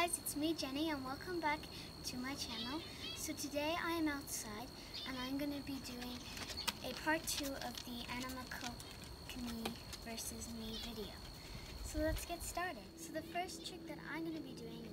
guys, it's me Jenny and welcome back to my channel. So today I am outside and I'm going to be doing a part 2 of the Anima versus me video. So let's get started. So the first trick that I'm going to be doing